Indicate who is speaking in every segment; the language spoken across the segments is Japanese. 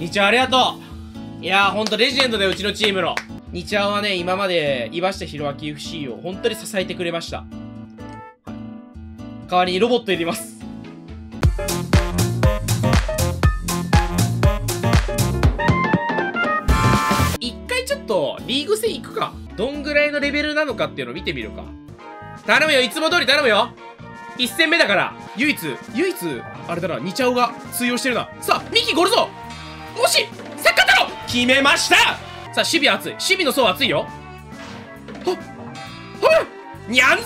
Speaker 1: ニチャありがと。ういやーほんとレジェンドだようちのチームの。ニチャはね今まで岩下弘明 FC を本当に支えてくれました、代わりにロボット入れます。一回ちょっとリーグ戦行くか。どんぐらいのレベルなのかっていうのを見てみるか。頼むよいつも通り頼むよ。一戦目だから唯一唯一あれだなニチャオが通用してるな。さあミキゴルぞ。もしサッカー太郎決めました。さあ守備熱い。守備の層熱いよ。はっはっニャンゾ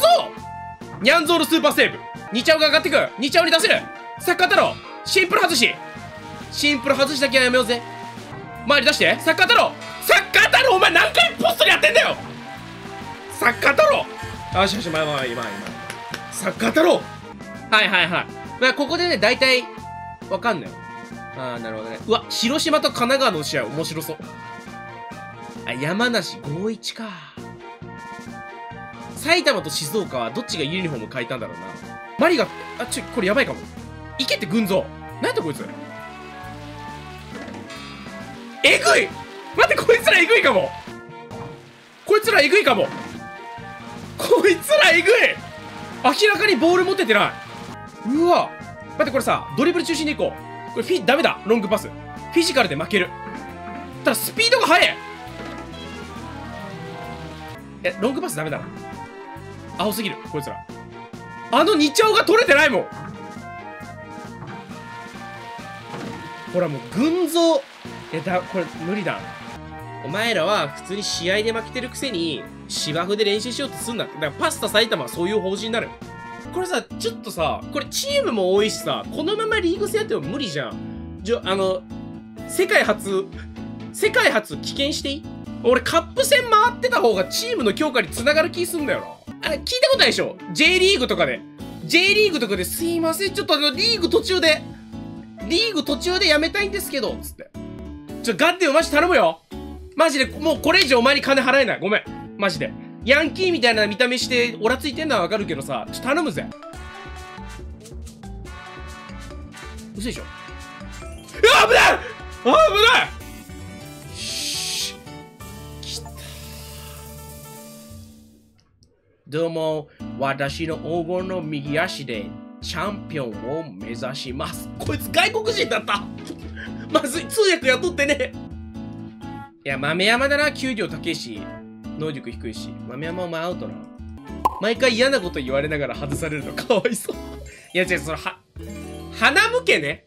Speaker 1: ー。ニャンゾーのスーパーセーブ。ニチャオが上がってく。ニチャオに出せる。サッカー太郎シンプル外し。シンプル外しだけはやめようぜ。前に出して。サッカー太郎サッカー太郎お前何回ポストにやってんだよ。サッカー太郎よしよしまあまあ今今。サッカー太郎はいはいはい。まあここでね大体わかんないああなるほどね。うわ広島と神奈川の試合面白そう。あ山梨51か。埼玉と静岡はどっちがユニフォーム変えたんだろうな。マリがあちょこれやばいかも。いけって群像。何やってこいつ。えぐい。待ってこいつらえぐいかも。こいつらえぐいかも。こいつらえぐい。明らかにボール持っててない。うわ。待ってこれさドリブル中心でいこう。これフィダメだ。ロングパス。フィジカルで負ける。ただスピードが速い。えロングパスダメだな。アホすぎるこいつら。あの2丁が取れてないもん。ほらもう群像。えだこれ無理だ。お前らは普通に試合で負けてるくせに芝生で練習しようとすんな。だからパスタ埼玉はそういう方針になる。これさちょっとさこれチームも多いしさこのままリーグ戦やっても無理じゃん。じゃあの世界初世界初棄権していい？俺カップ戦回ってた方がチームの強化につながる気すんだよな。あ聞いたことないでしょ？J リーグとかで。J リーグとかですいませんちょっとあのリーグ途中で。リーグ途中でやめたいんですけどつって。ちょガッテンマジ頼むよ。マジでもうこれ以上お前に金払えない。ごめん。マジで。ヤンキーみたいな見た目してオラついてんのはわかるけどさちょ頼むぜ。嘘でしょ？うわ危ない！危ない！しきた。どうも私の黄金の右足でチャンピオンを目指します。こいつ外国人だった！まずい通訳雇ってね。いや豆山だな給料高いし。能力低いし豆山お前アウトな毎回嫌なこと言われながら外されるの。かわいそう。いや違うそのは鼻向けね。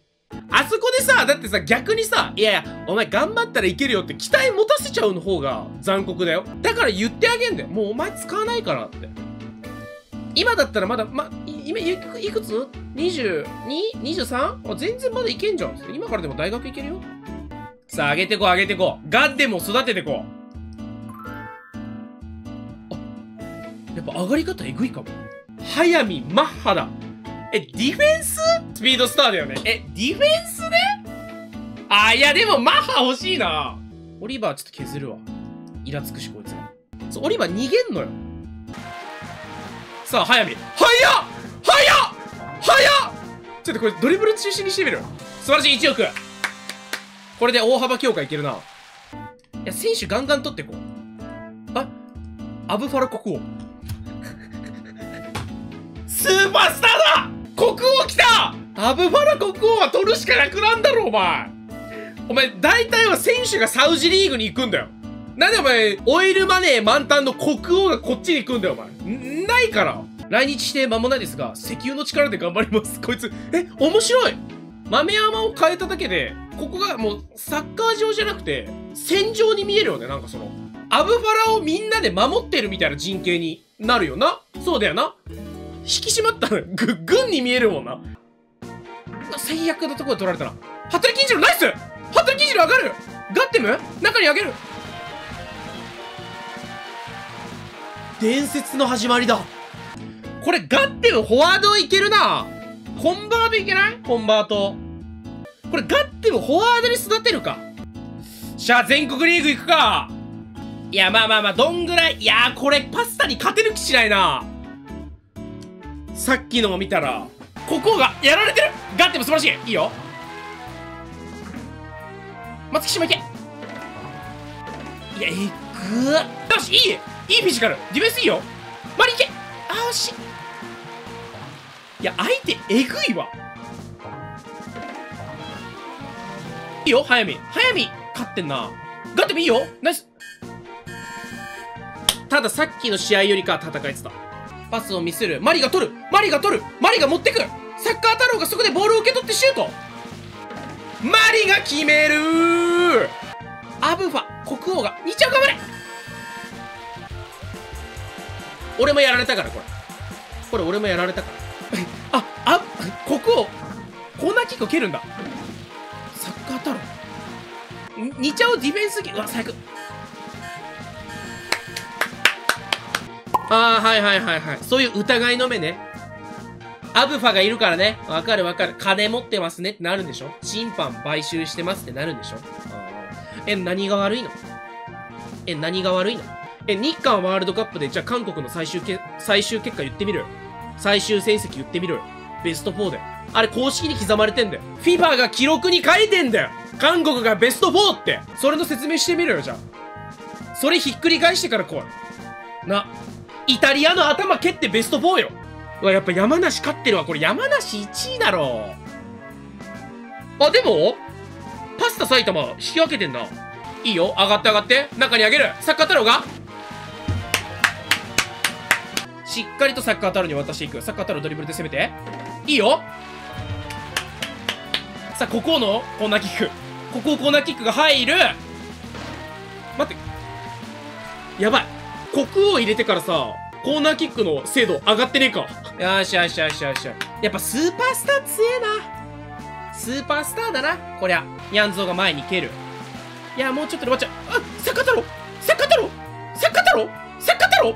Speaker 1: あそこでさだってさ逆にさいやいやお前頑張ったらいけるよって期待持たせちゃうの方が残酷だよ。だから言ってあげんだよ。もうお前使わないからって。今だったらまだま今いくいくつ ?22?23? あ全然まだいけんじゃん。今からでも大学行けるよ。さあ上げてこう上げてこう。ガッデも育ててこう。ぱ上がり方えぐいかも。早見マッハだ。え、ディフェンス？スピードスターだよね。え、ディフェンスね？あ、いやでもマッハ欲しいな。オリバーちょっと削るわ。イラつくしこいつら。そう、オリバー逃げんのよ。さあ、早見。早っ早っ早っちょっとこれドリブル中心にしてみる。素晴らしい1億。これで大幅強化いけるな。いや、選手ガンガン取ってこう。あ、アブファラ国王。スーパースターだ！国王来た！アブファラ国王は取るしかなくなんだろお前。お前大体は選手がサウジリーグに行くんだよ。なんでお前オイルマネー満タンの国王がこっちに行くんだよお前。ないから。来日して間もないですが石油の力で頑張ります。こいつえ面白い！豆山を変えただけでここがもうサッカー場じゃなくて戦場に見えるよねなんかその。アブファラをみんなで守ってるみたいな陣形になるよな。そうだよな。き締まったぐ、軍に見えるもんな。最悪なところで取られたな。服部金次郎ナイス服部金次郎上がるガッテム？中に上げる伝説の始まりだ。これガッテムフォワードいけるな。コンバートいけない？コンバート。これガッテムフォワードに育てるか。じゃあ全国リーグ行くか。いや、まあまあまあ、どんぐらい？いやこれパスタに勝てる気しないな。さっきのを見たら、ここがやられてるガッテも素晴らしいいいよ松木島いけいや、えぐー。よし、いいいいフィジカル。ディフェンスいいよ。マリいけあー、惜しい。いや、相手、えぐいわ。いいよ、早見。早見、勝ってんな。ガッテもいいよ。ナイス。たださっきの試合よりか戦えてた。パスを見せる。マリが取る。マリが取る。マリが持ってく。サッカー太郎がそこでボールを受け取ってシュート。マリが決めるアブファ、国王が、2丁頑張れ俺もやられたから、これ。これ俺もやられたから。あ、あ、国王、コーナーキック蹴るんだ。サッカー太郎。2丁ディフェンス、うわ、最悪。ああ、はいはいはいはい。そういう疑いの目ね。アブファがいるからね。わかるわかる。金持ってますねってなるんでしょ？審判買収してますってなるんでしょ？え、何が悪いの？え、何が悪いの？え、日韓ワールドカップで、じゃあ韓国の最終け、最終結果言ってみろよ。最終戦績言ってみろよ。ベスト4で。あれ公式に刻まれてんだよ。FIFA が記録に書いてんだよ韓国がベスト4って。それの説明してみろよ、じゃあ。それひっくり返してから来い。な。イタリアの頭蹴ってベスト4よ。うわ、やっぱ山梨勝ってるわ。これ山梨1位だろう。あ、でも、パスタ埼玉引き分けてんな。いいよ。上がって上がって。中に上げる。サッカー太郎がしっかりとサッカー太郎に渡していく。サッカー太郎ドリブルで攻めて。いいよ。さあ、ここのコーナーキック。ここコーナーキックが入る。待って。やばい。国王入れてからさ、コーナーキックの精度上がってねえか。よしよしよしよし。やっぱスーパースター強えな。スーパースターだな。こりゃ。ニャンゾーが前に蹴る。いや、もうちょっとで終わっちゃう。あ、サッカー太郎サッカー太郎サッカー太郎サッカー太郎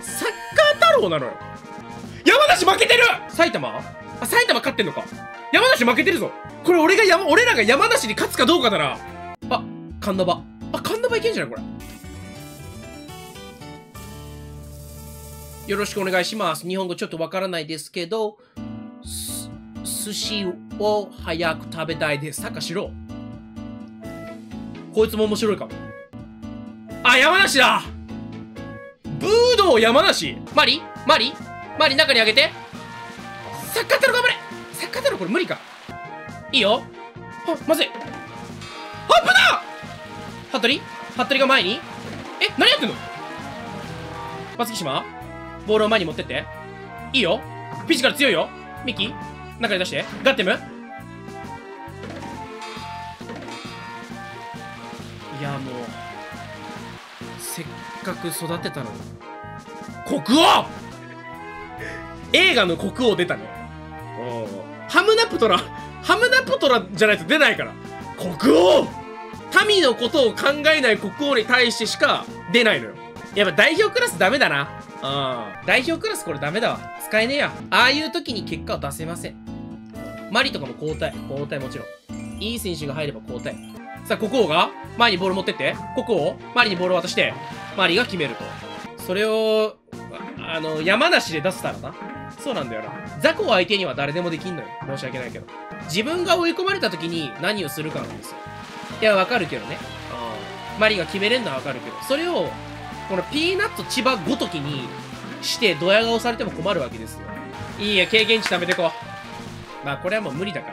Speaker 1: サッカー太郎なのよ。山梨負けてる埼玉？あ、埼玉勝ってんのか。山梨負けてるぞ。これ俺が山、俺らが山梨に勝つかどうかだな。あ、カンナバ。あ、カンナバいけんじゃないこれ。よろしくお願いします。日本語ちょっとわからないですけど、す寿司を早く食べたいです。サッカーしろ。こいつも面白いかも。あ、山梨だブードー山梨マリ？マリ？マリ？中にあげてサッカー太郎頑張れサッカー太郎これ無理かいいよ。あ、まずい。アップだ服部？服部が前に？え何やってんの？松木島？ボールを前に持ってって。いいよ。フィジカル強いよ。ミキ中に出して。ガッテム？いや、もう、せっかく育てたのに。国王！映画の国王出たね。ハムナプトラ、ハムナプトラじゃないと出ないから。国王民のことを考えない国王に対してしか出ないのよ。やっぱ代表クラスダメだな。うん。代表クラスこれダメだわ。使えねえや。ああいう時に結果を出せません。マリとかも交代。交代もちろん。いい選手が入れば交代。さあ、国王が？前にボール持ってって。国王？マリにボール渡して、マリが決めると。それを、あの、山梨で出せたらな。そうなんだよな。ザコ相手には誰でもできんのよ。申し訳ないけど。自分が追い込まれた時に何をするかなんですよ。いや、わかるけどね。うん。マリが決めれんのはわかるけど。それを、このピーナッツ千葉ごときにしてドヤ顔されても困るわけですよ。いいや、経験値貯めてこう。まあ、これはもう無理だか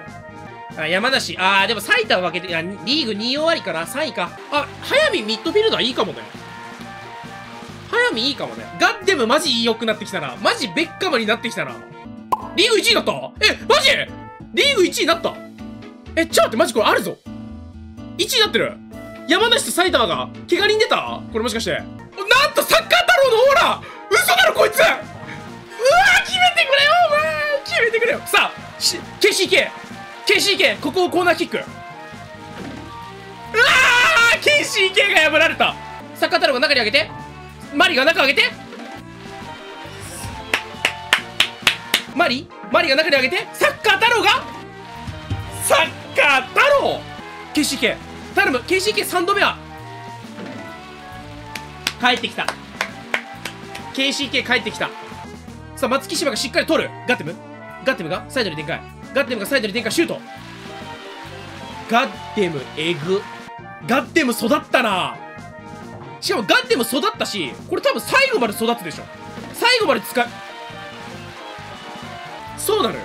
Speaker 1: ら。あ、山梨。あー、でも埼玉分けて、あ、リーグ2終わりかな ?3 位か。あ、早見ミッドフィルダーいいかもね。早見いいかもね。ガッデムマジ良くなってきたな。マジベッカムになってきたな。リーグ1位になった？え、マジ？リーグ1位になった？え、ちょっと待って、マジこれあるぞ。1位になってる。山梨と埼玉が怪我人出た？これもしかして。なんとサッカー太郎のオーラ嘘だろこいつうわ決めてくれよお前決めてくれよさあ、KCK! KCK! ここをコーナーキック。うわー !KCK が破られたサッカー太郎が中に上げてマリが中上げてマリ？マリが中に上げてサッカー太郎が？サッカー太郎 !KCK! 頼む !KCK3 度目は帰ってきた KCK 帰ってきたさあ松木島がしっかり取るガッテム？ガッテムが？サイドに展開。ガッテムがサイドに展開、シュート。ガッテム、えぐ。ガッテム育ったなしかもガッテム育ったし、これ多分最後まで育つでしょ。最後まで使う。そうなのよ。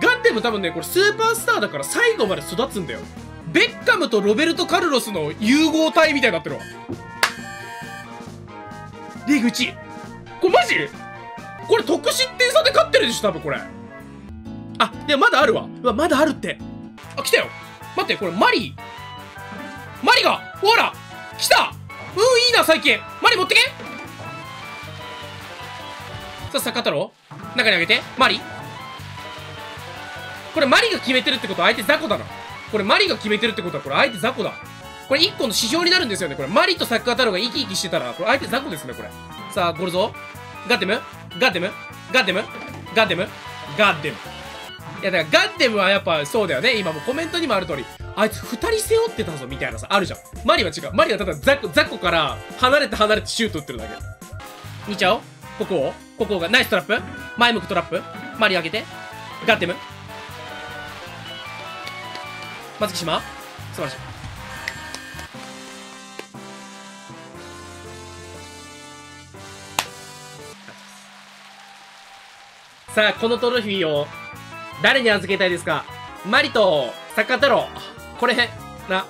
Speaker 1: ガッテム多分ね、これスーパースターだから最後まで育つんだよ。ベッカムとロベルト・カルロスの融合体みたいになってるわ。リーグ1。これマジ？これ得失点差で勝ってるでしょ、多分これ。あ、でもまだあるわ。うわ、まだあるって。あ、来たよ。待って、これマリー。マリがほら来たうん、いいな、最近。マリ持ってけさあ、坂太郎中にあげて。マリこれマリが決めてるってことは相手雑魚だな。これマリが決めてるってことはこれ相手雑魚だ。これ1個の指標になるんですよね。これマリとサッカー太郎が生き生きしてたら、これ相手雑魚ですね、これ。さあ、ゴルゾガッデムガッデムガッデムガッデムガッデム。いや、だからガッデムはやっぱそうだよね。今もコメントにもある通り、あいつ2人背負ってたぞみたいなさ、あるじゃん。マリは違う。マリはただザコ、ザコから離れて離れてシュート打ってるだけ。見ちゃおうここをここがナイストラップ前向くトラップマリ上げて。ガッデム松木島素晴らしい。さあ、このトロフィーを誰に預けたいですか？マリとサッカー太郎。これ、な、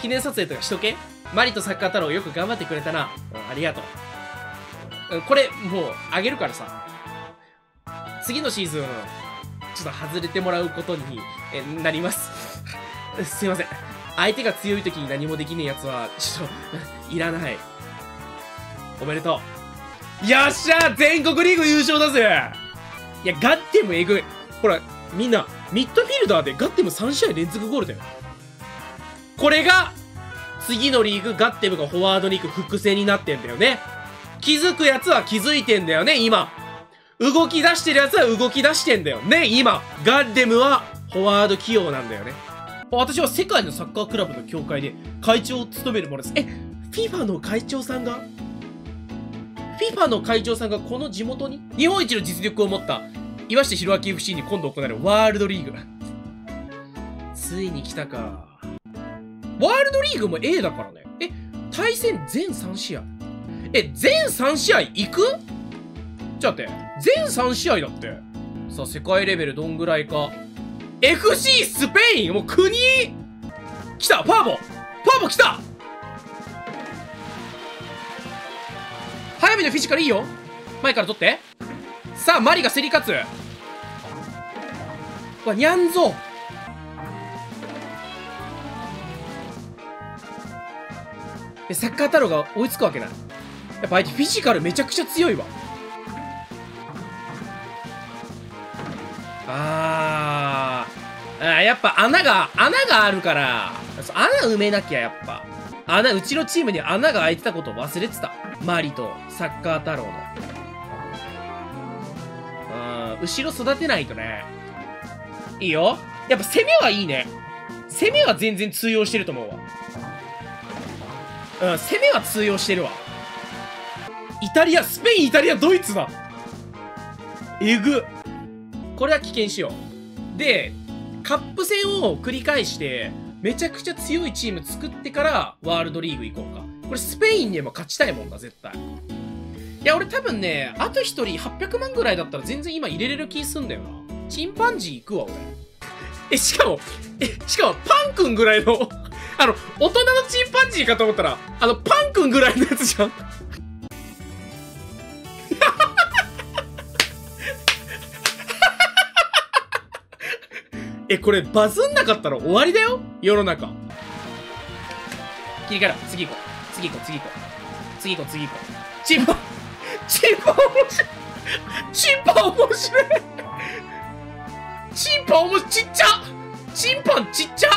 Speaker 1: 記念撮影とかしとけ？マリとサッカー太郎よく頑張ってくれたな。うん、ありがとう。これ、もう、あげるからさ。次のシーズン、ちょっと外れてもらうことにえなります。すいません。相手が強い時に何もできねえやつは、ちょっと、いらない。おめでとう。よっしゃ全国リーグ優勝だぜいや、ガッテムえぐい。ほら、みんな、ミッドフィルダーでガッテム3試合連続ゴールだよ。これが、次のリーグ、ガッテムがフォワードに行く伏線になってんだよね。気づくやつは気づいてんだよね、今。動き出してるやつは動き出してんだよね、今。ガッデムはフォワード起用なんだよね。私は世界のサッカークラブの協会で会長を務めるものです。え、FIFA の会長さんが ?FIFA の会長さんがこの地元に？日本一の実力を持った岩下弘明 FC に今度行われるワールドリーグ。ついに来たか。ワールドリーグも A だからね。え、対戦全3試合。え、全3試合行く？ちょっと待って。全3試合だって。さあ、世界レベルどんぐらいか。FC スペインもう国？来たパーボパーボ来た早めのフィジカルいいよ前から取ってさあ、マリが競り勝つ。わ、ニャンゾで、サッカー太郎が追いつくわけない。やっぱ相手フィジカルめちゃくちゃ強いわ。あー。あやっぱ穴が、穴があるから、穴埋めなきゃやっぱ。穴、うちのチームに穴が開いてたことを忘れてた。マリとサッカー太郎の。後ろ育てないとね。いいよ。やっぱ攻めはいいね。攻めは全然通用してると思うわ。うん、攻めは通用してるわ。イタリア、スペイン、イタリア、ドイツだ。えぐ。これは危険しよう。で、カップ戦を繰り返して、めちゃくちゃ強いチーム作ってからワールドリーグ行こうか。これスペインにも勝ちたいもんだ、絶対。いや、俺多分ね、あと1人800万ぐらいだったら全然今入れれる気すんだよな。チンパンジー行くわ、俺。え、しかも、え、しかもパン君ぐらいの あの、大人のチンパンジーかと思ったら、あの、パン君ぐらいのやつじゃん え、これバズんなかったら終わりだよ？世の中。切り替えろ。次行こう。次行こう、次行こう。次行こう、次行こう。チンパンチンパ面白い。チンパ面白い。チンパ面白い。ちっちゃチンパンちっちゃ。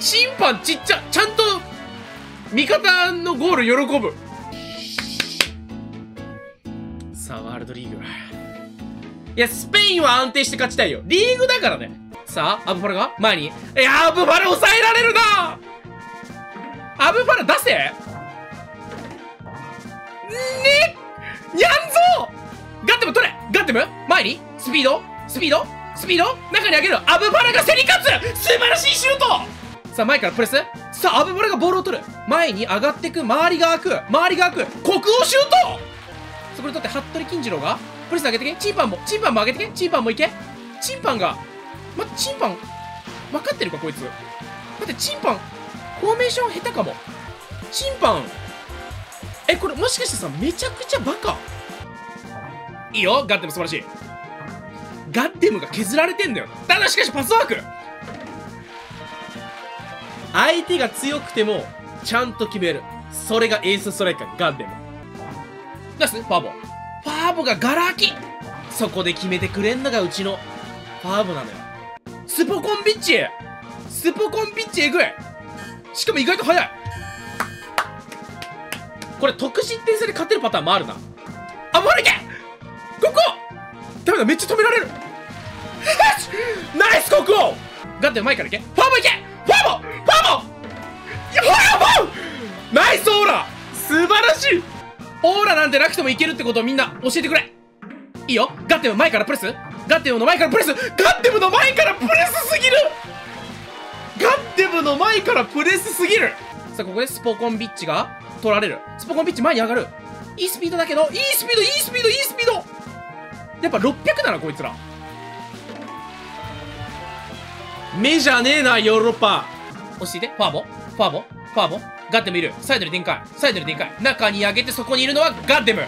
Speaker 1: チンパンちっちゃ。ちゃんと味方のゴール喜ぶ。さあワールドリーグ。いやスペインは安定して勝ちたいよ。リーグだからね。さあアブファラが前に。いやアブファラ抑えられるな！アブファラ出せ！にゃんぞ！ガッテム取れ！ガッテム？前に？スピード？スピード？スピード？中に上げる。アブバラが競り勝つ！素晴らしいシュート！さあ前からプレス？さあアブバラがボールを取る。前に上がってく周りが開く。周りが開く。国王シュート！そこで取って服部金次郎が？プレス上げてけ。チンパンもチンパンも上げてけ。チンパンもいけ。チンパンが？まチンパン分かってるかこいつ。だってチンパンフォーメーション下手かも。チンパンえこれもしかしてさめちゃくちゃバカ。いいよガッテム素晴らしい。ガッテムが削られてんだよ。ただしかしパスワーク。相手が強くてもちゃんと決める。それがエースストライカーガッテム出す？ファーボファーボがガラ空き。そこで決めてくれんのがうちのファーボなのよ。スポコンビッチスポコンビッチえぐい。しかも意外と速い。これ得失点差で勝てるパターンもあるな。あもういけここ。ダメだめっちゃ止められる。よし。ナイス国王ガッテン前からいけ。ファーボいけ。ファーボファーボファーボナイスオーラ。素晴らしい。オーラなんてなくてもいけるってことをみんな教えてくれ。いいよ。ガッテム前からプレス。ガッテムの前からプレス。ガッテムの前からプレスすぎる。ガッテムの前からプレスすぎる。さあここでスポコンビッチが取られる。スポコンビッチ前に上がる。いいスピードだけどいいスピードいいスピードいいスピード。やっぱ600だなこいつら。目じゃねえなヨーロッパ。押してて。ファーボファーボファーボガッテムいる。サイドに展開。サイドに展開。中に上げてそこにいるのはガッテム。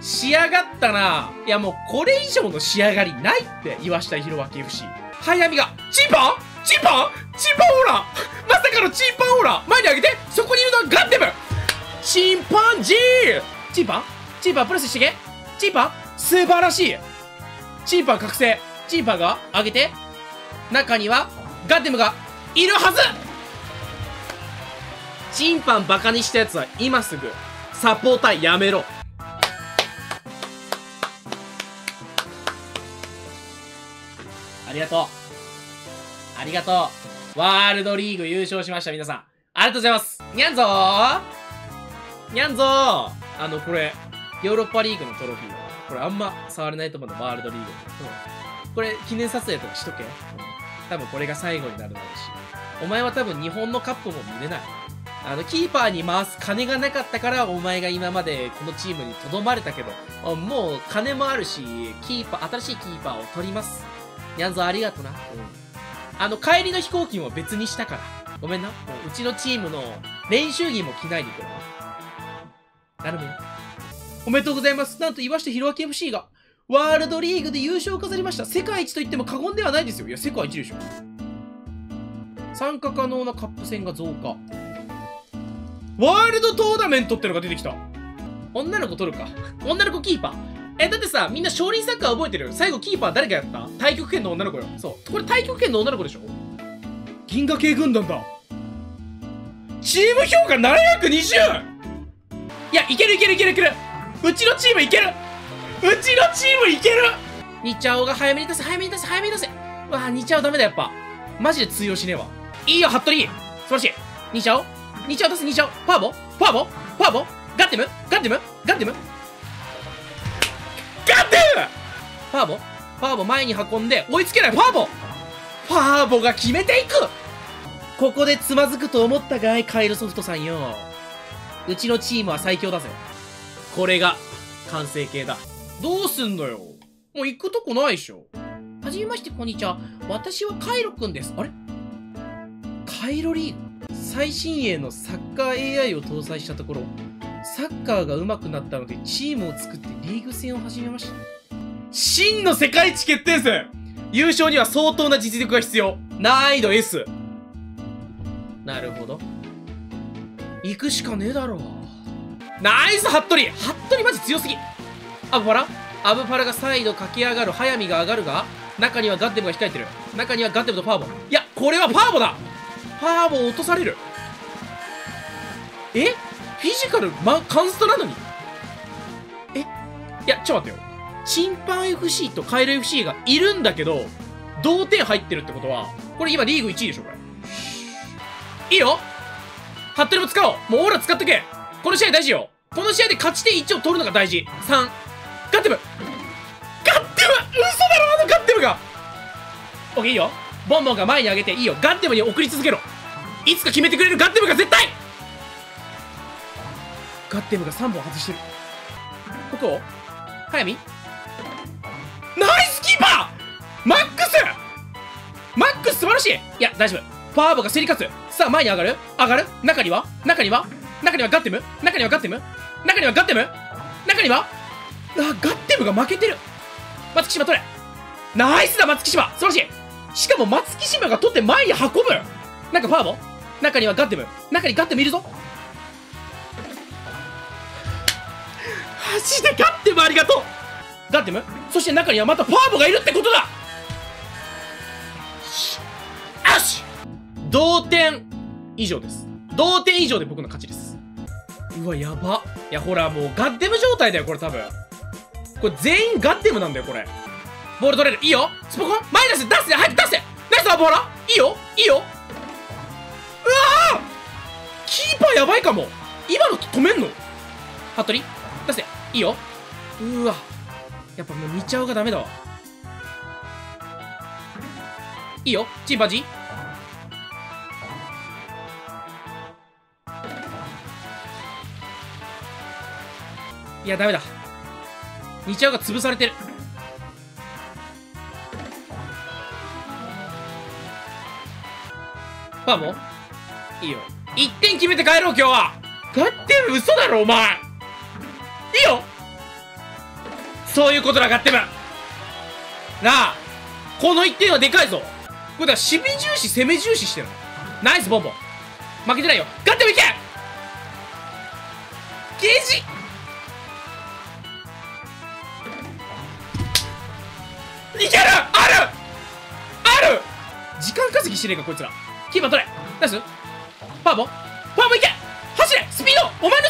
Speaker 1: 仕上がったな。いやもうこれ以上の仕上がりないって岩下弘明 FC 早見が。チンパン！チンパン！チンパンオーラまさかのチンパンオーラ前に上げてそこにいるのはガッテム。チンパンジー。チンパンチンパンプレスしてけチンパン素晴らしい。チンパン覚醒。チンパンが上げて中にはガッテムがいるはず。チンパンバカにしたやつは今すぐ。サポーターやめろ。ありがとう。ありがとう。ワールドリーグ優勝しました皆さん。ありがとうございますにゃんぞーにゃんぞーあのこれヨーロッパリーグのトロフィーこれあんま触れないと思うんだワールドリーグ、うん、これ記念撮影とかしとけ、うん、多分これが最後になるだろうしお前は多分日本のカップも見れないあの、キーパーに回す金がなかったから、お前が今までこのチームに留まれたけど、もう金もあるし、キーパー、新しいキーパーを取ります。にゃんぞありがとな。うん。あの、帰りの飛行機も別にしたから。ごめんな。もううちのチームの練習着も着ないでくれ。な頼むよ。おめでとうございます。なんと岩下弘明 FC が、ワールドリーグで優勝を飾りました。世界一と言っても過言ではないですよ。いや、世界一でしょ。参加可能なカップ戦が増加。ワールドトーナメントってのが出てきた。女の子取るか。女の子キーパー。え、だってさ、みんな少林サッカー覚えてる最後キーパー誰がやった？太極拳の女の子よ。そう。これ太極拳の女の子でしょ銀河系軍団だ。チーム評価 720! いや、いけるいけるいけるいける。うちのチームいける。うちのチームいける。ニチャオが早めに出せ、早めに出せ、早めに出せ。わぁ、ニチャオダメだやっぱ。マジで通用しねえわ。いいよ、服部。素晴らしい。ニチャオニチャオ出す、ニチャオファーボファーボファーボガッテム。ガッテム。ガッテム。ガッテム！ファーボファーボ前に運んで追いつけない。ファーボファーボが決めていく。ここでつまずくと思ったかいカイルソフトさんよ。うちのチームは最強だぜ。これが完成形だ。どうすんのよもう行くとこないでしょ。はじめまして、こんにちは。私はカイロくんです。あれ？カイロリーグ最新鋭のサッカー AI を搭載したところ、サッカーが上手くなったのでチームを作ってリーグ戦を始めました。真の世界一決定戦優勝には相当な実力が必要。難易度 S。なるほど。行くしかねえだろ。ナイス服部服部マジ強すぎアブパラアブパラがサイド駆け上がる。早見が上がるが、中にはガッテムが控えてる。中にはガッテムとパーボ。いや、これはパーボだパーボを落とされる。え？フィジカル、ま、カンストなのにえ？いや、ちょっと待ってよ。チンパン FC とカエル FC がいるんだけど、同点入ってるってことは、これ今リーグ1位でしょ、これ。いいよ。服部も使おう。もうオーラ使っとけ。この試合大事よ。この試合で勝ち点1を取るのが大事。3ガッテムガッテム嘘だろあのガッテムが。オッケーいいよ。ボンボンが前に上げていいよ。ガッテムに送り続けろ。いつか決めてくれるガッテムが絶対。ガッテムが3本外してる。ここ早見ナイスキーパーマックス。マックス素晴らしい。いや大丈夫。ファーボが競り勝つ。さあ前に上がる？上がる？中には？中には？中にはガッテム？中にはガッテム？中にはガッテム？中には？あガッテムが負けてる。松木島取れ。ナイスだ松木島。素晴らしい。しかも松木島が取って前に運ぶ。なんかファーボ？中にはガッテム。中にガッテムいるぞ。マジでガッテムありがとう。ガッテム？そして中にはまたファーボがいるってことだ。同点以上です。同点以上で僕の勝ちです。うわやば。いやほらもうガッテム状態だよこれ多分。これ全員ガッテムなんだよこれ。ボール取れる。いいよ。スポコン。前出せ出せ。早く出せ。ナイスアボーラいいよ。いいよ。うわー。キーパーやばいかも。今の止めんの。服部。出せ。いいよ。うわ。やっぱもう見ちゃうがダメだわ。いいよ。チンパンジーいやダメだ。日曜が潰されてる。パーも？いいよ。1点決めて帰ろう今日は。ガッテム嘘だろお前。いいよ。そういうことだガッテムなあこの1点はでかいぞ。これだ守備重視攻め重視してる。ナイスボンボン。負けてないよ。ガッテムいけ。ゲージ。時間稼ぎしねえかこいつらキーパー取れナイスパーボパーボいけ走れスピードお前の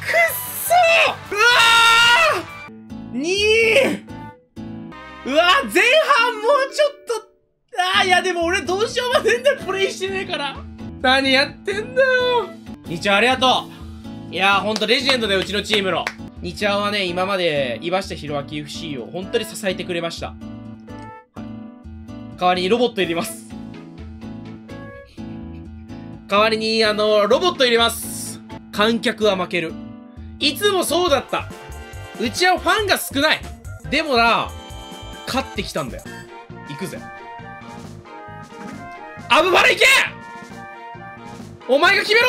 Speaker 1: くっそーうわー !2! うわ前半もうちょっとあーいやでも俺どうしようもねえんだよプレイしてねえから何やってんだよ日曜ありがとういやーほんとレジェンドだようちのチームの日曜はね今まで岩下弘明 FC を本当に支えてくれました、代わりにロボット入れます。代わりにあのロボット入れます。観客は負ける。いつもそうだった。うちはファンが少ない。でもな勝ってきたんだよ。行くぜ。アブバラ行け！お前が決めろ！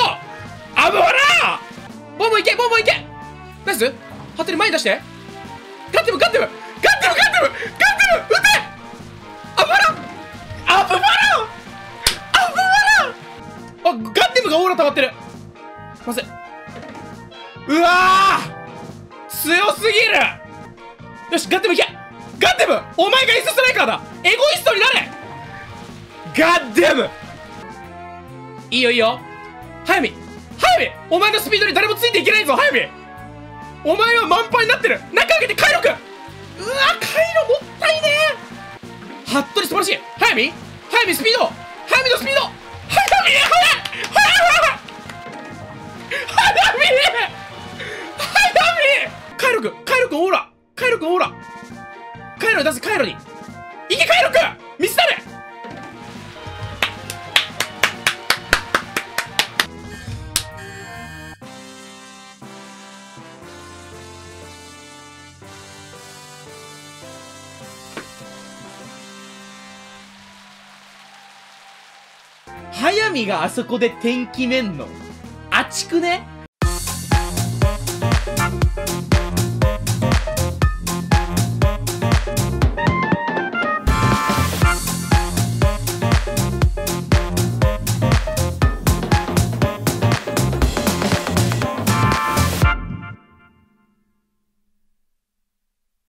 Speaker 1: アブバラ！ボンボン行け！ボンボン行け！ナイス！ハテル前に出して。ガッテムガッテムガッテムガッテムガッテム溜まってる。ません。うわ強すぎる。よしガッテムいけ。ガッテムお前がエースストライカーだ。エゴイストになれ。ガッデム。いいよいいよ。早見早見お前のスピードに誰もついていけないぞ早見お前は満杯になってる。中上げてカイロくん。うわカイロもったいねえ。服部素晴らしい。早見早見スピード。早見のスピード。カイロくんカイロくんオーラカイロくんオーラカイロに出せカイロにいけカイロくん見せたれ早見があそこで天気めんの。あちくね？